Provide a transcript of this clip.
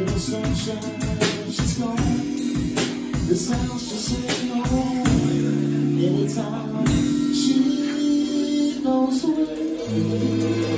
In the sunshine, she's gone. The sounds she sing away. Anytime she goes away.